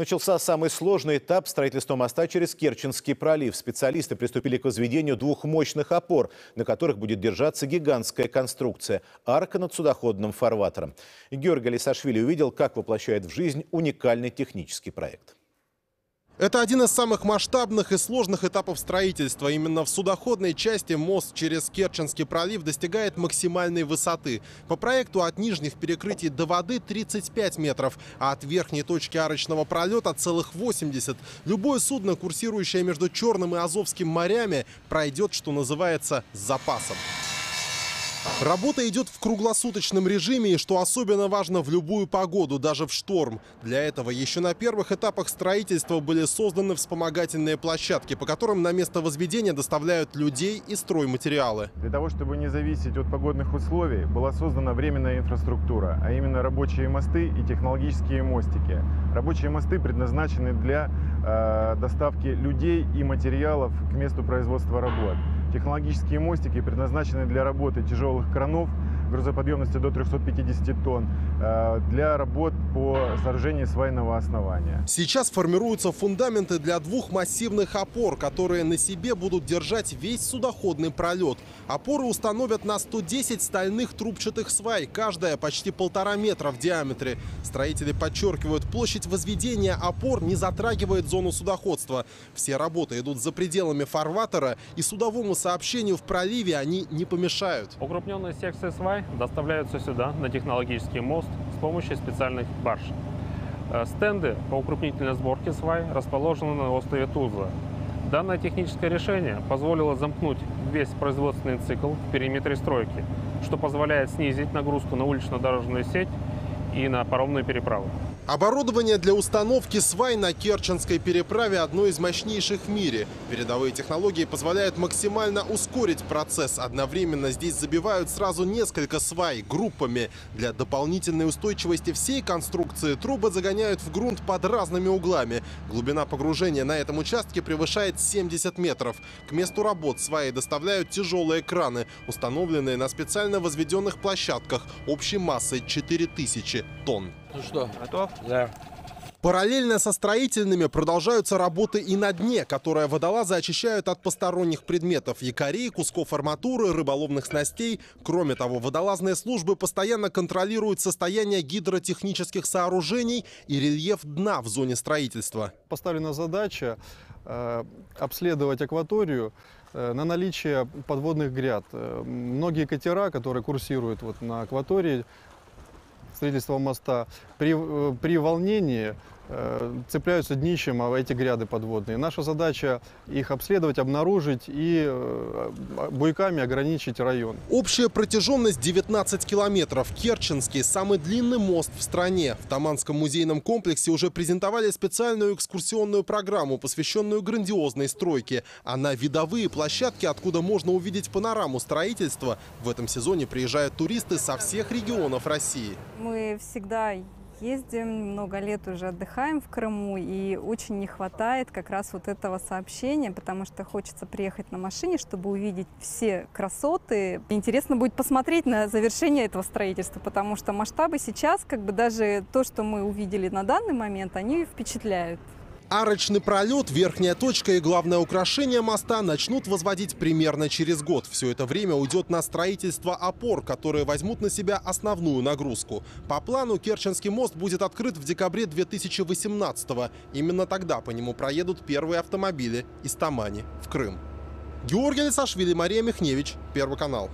Начался самый сложный этап строительства моста через Керченский пролив. Специалисты приступили к возведению двух мощных опор, на которых будет держаться гигантская конструкция – арка над судоходным фарватером. Георгий Лисашвили увидел, как воплощает в жизнь уникальный технический проект. Это один из самых масштабных и сложных этапов строительства. Именно в судоходной части мост через Керченский пролив достигает максимальной высоты. По проекту от нижних перекрытий до воды 35 метров, а от верхней точки арочного пролета целых 80. Любое судно, курсирующее между Черным и Азовским морями, пройдет, что называется, с запасом. Работа идет в круглосуточном режиме и, что особенно важно, в любую погоду, даже в шторм. Для этого еще на первых этапах строительства были созданы вспомогательные площадки, по которым на место возведения доставляют людей и стройматериалы. Для того, чтобы не зависеть от погодных условий, была создана временная инфраструктура, а именно рабочие мосты и технологические мостики. Рабочие мосты предназначены для э, доставки людей и материалов к месту производства работ. Технологические мостики предназначены для работы тяжелых кранов грузоподъемностью до 350 тонн э, для работ по сооружению свайного основания. Сейчас формируются фундаменты для двух массивных опор, которые на себе будут держать весь судоходный пролет. Опоры установят на 110 стальных трубчатых свай, каждая почти полтора метра в диаметре. Строители подчеркивают, площадь возведения опор не затрагивает зону судоходства. Все работы идут за пределами фарватера, и судовому сообщению в проливе они не помешают. Укрупненные секции свай доставляются сюда, на технологический мост, с помощью специальных барж. Э, стенды по укрупнительной сборке свай расположены на острове Туза. Данное техническое решение позволило замкнуть весь производственный цикл в периметре стройки, что позволяет снизить нагрузку на улично-дорожную сеть и на паромную переправу. Оборудование для установки свай на Керченской переправе одно из мощнейших в мире. Передовые технологии позволяют максимально ускорить процесс. Одновременно здесь забивают сразу несколько свай группами. Для дополнительной устойчивости всей конструкции трубы загоняют в грунт под разными углами. Глубина погружения на этом участке превышает 70 метров. К месту работ сваи доставляют тяжелые краны, установленные на специально возведенных площадках общей массой 4000 тонн. Ну что, готов? Да. Параллельно со строительными продолжаются работы и на дне, которые водолазы очищают от посторонних предметов – якорей, кусков арматуры, рыболовных снастей. Кроме того, водолазные службы постоянно контролируют состояние гидротехнических сооружений и рельеф дна в зоне строительства. Поставлена задача э, обследовать акваторию э, на наличие подводных гряд. Э, многие катера, которые курсируют вот на акватории, строительства моста, при, э, при волнении цепляются днищем а эти гряды подводные. Наша задача их обследовать, обнаружить и э, буйками ограничить район. Общая протяженность 19 километров. Керченский – самый длинный мост в стране. В Таманском музейном комплексе уже презентовали специальную экскурсионную программу, посвященную грандиозной стройке. А на видовые площадки, откуда можно увидеть панораму строительства, в этом сезоне приезжают туристы со всех регионов России. Мы всегда ездим, много лет уже отдыхаем в Крыму, и очень не хватает как раз вот этого сообщения, потому что хочется приехать на машине, чтобы увидеть все красоты. Интересно будет посмотреть на завершение этого строительства, потому что масштабы сейчас, как бы даже то, что мы увидели на данный момент, они впечатляют. Арочный пролет, верхняя точка и главное украшение моста начнут возводить примерно через год. Все это время уйдет на строительство опор, которые возьмут на себя основную нагрузку. По плану Керченский мост будет открыт в декабре 2018 -го. Именно тогда по нему проедут первые автомобили из Тамани в Крым. Георгий Лисашвили, Мария Михневич, Первый канал.